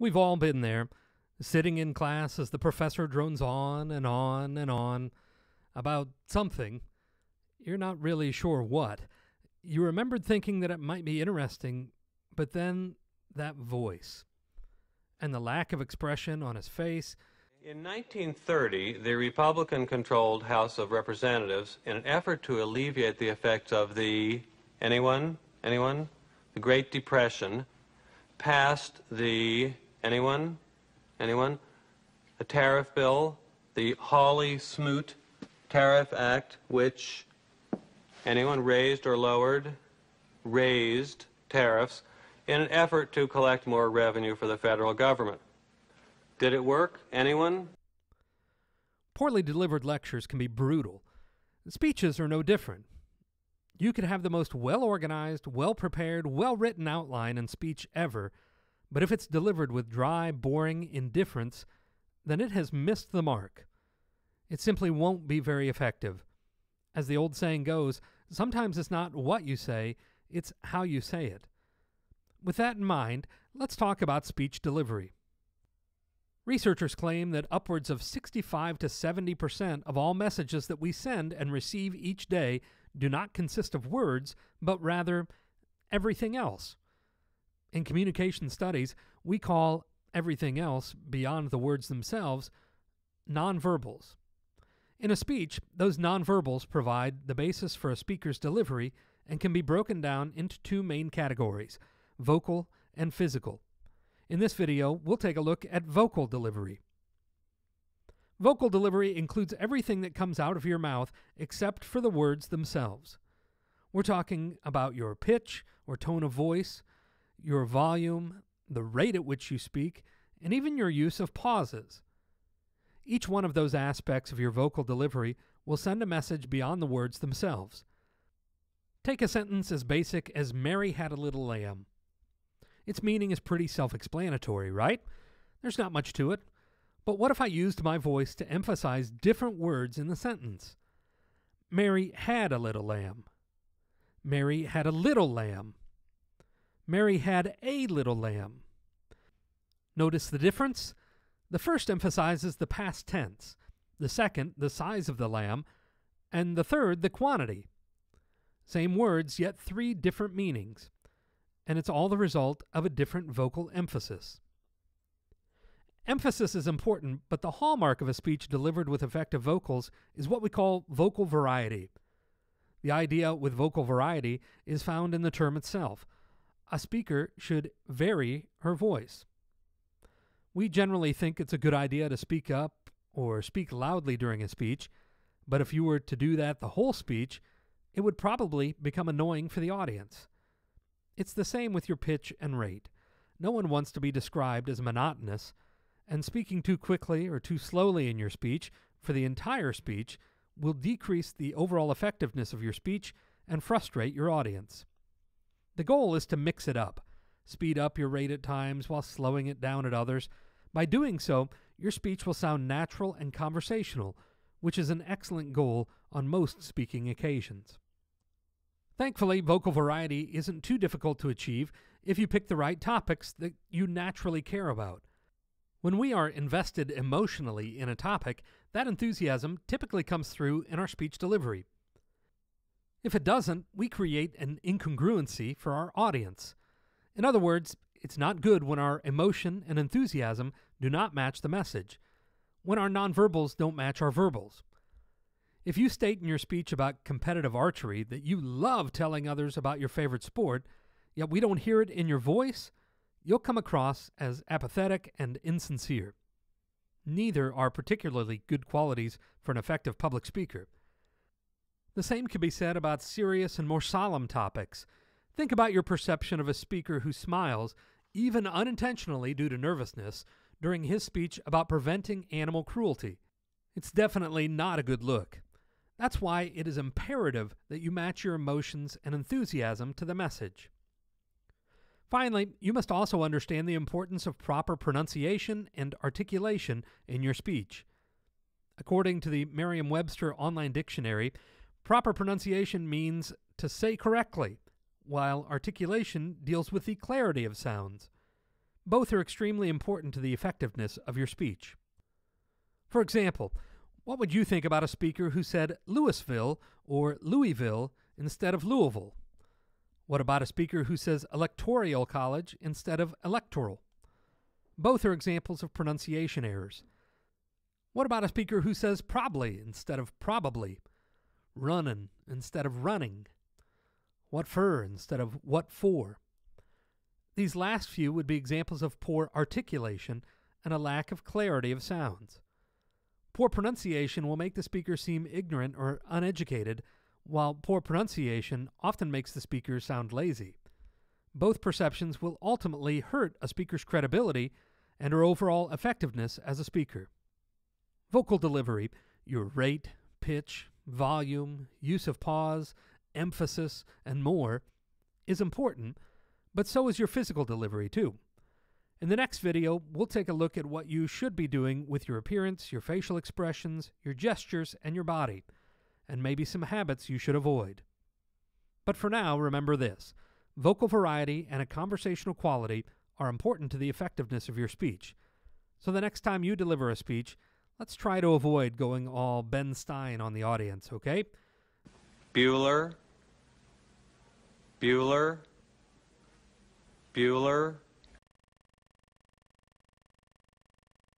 We've all been there, sitting in class as the professor drones on and on and on about something. You're not really sure what. You remembered thinking that it might be interesting, but then that voice and the lack of expression on his face. In 1930, the Republican controlled House of Representatives, in an effort to alleviate the effects of the, anyone? Anyone? The Great Depression, passed the, anyone? Anyone? A tariff bill, the Hawley Smoot Tariff Act, which anyone raised or lowered, raised tariffs in an effort to collect more revenue for the federal government. Did it work? Anyone? Poorly delivered lectures can be brutal. Speeches are no different. You could have the most well organized, well prepared, well written outline and speech ever, but if it's delivered with dry, boring indifference, then it has missed the mark. It simply won't be very effective. As the old saying goes, sometimes it's not what you say, it's how you say it. With that in mind, let's talk about speech delivery. Researchers claim that upwards of 65 to 70 percent of all messages that we send and receive each day do not consist of words, but rather everything else. In communication studies, we call everything else beyond the words themselves nonverbals. In a speech, those nonverbals provide the basis for a speaker's delivery and can be broken down into two main categories vocal and physical. In this video, we'll take a look at vocal delivery. Vocal delivery includes everything that comes out of your mouth except for the words themselves. We're talking about your pitch or tone of voice, your volume, the rate at which you speak, and even your use of pauses. Each one of those aspects of your vocal delivery will send a message beyond the words themselves. Take a sentence as basic as Mary had a little lamb. Its meaning is pretty self explanatory, right? There's not much to it. But what if I used my voice to emphasize different words in the sentence? Mary had a little lamb. Mary had a little lamb. Mary had a little lamb. Notice the difference? The first emphasizes the past tense, the second, the size of the lamb, and the third, the quantity. Same words, yet three different meanings, and it's all the result of a different vocal emphasis. Emphasis is important, but the hallmark of a speech delivered with effective vocals is what we call vocal variety. The idea with vocal variety is found in the term itself. A speaker should vary her voice. We generally think it's a good idea to speak up or speak loudly during a speech, but if you were to do that the whole speech, it would probably become annoying for the audience. It's the same with your pitch and rate. No one wants to be described as monotonous, and speaking too quickly or too slowly in your speech for the entire speech will decrease the overall effectiveness of your speech and frustrate your audience. The goal is to mix it up speed up your rate at times while slowing it down at others. By doing so, your speech will sound natural and conversational, which is an excellent goal on most speaking occasions. Thankfully, vocal variety isn't too difficult to achieve if you pick the right topics that you naturally care about. When we are invested emotionally in a topic, that enthusiasm typically comes through in our speech delivery. If it doesn't, we create an incongruency for our audience. In other words, it's not good when our emotion and enthusiasm do not match the message, when our nonverbals don't match our verbals. If you state in your speech about competitive archery that you love telling others about your favorite sport, yet we don't hear it in your voice, you'll come across as apathetic and insincere. Neither are particularly good qualities for an effective public speaker. The same can be said about serious and more solemn topics Think about your perception of a speaker who smiles, even unintentionally due to nervousness, during his speech about preventing animal cruelty. It's definitely not a good look. That's why it is imperative that you match your emotions and enthusiasm to the message. Finally, you must also understand the importance of proper pronunciation and articulation in your speech. According to the Merriam Webster Online Dictionary, proper pronunciation means to say correctly, while articulation deals with the clarity of sounds. Both are extremely important to the effectiveness of your speech. For example, what would you think about a speaker who said Louisville or Louisville instead of Louisville? What about a speaker who says electoral college instead of electoral? Both are examples of pronunciation errors. What about a speaker who says probably instead of probably? Runnin' instead of running? What for instead of what for? These last few would be examples of poor articulation and a lack of clarity of sounds. Poor pronunciation will make the speaker seem ignorant or uneducated, while poor pronunciation often makes the speaker sound lazy. Both perceptions will ultimately hurt a speaker's credibility and her overall effectiveness as a speaker. Vocal delivery, your rate, pitch, volume, use of pause, emphasis, and more, is important, but so is your physical delivery too. In the next video, we'll take a look at what you should be doing with your appearance, your facial expressions, your gestures, and your body, and maybe some habits you should avoid. But for now, remember this vocal variety and a conversational quality are important to the effectiveness of your speech. So the next time you deliver a speech, let's try to avoid going all Ben Stein on the audience, okay? Bueller, Bueller, Bueller.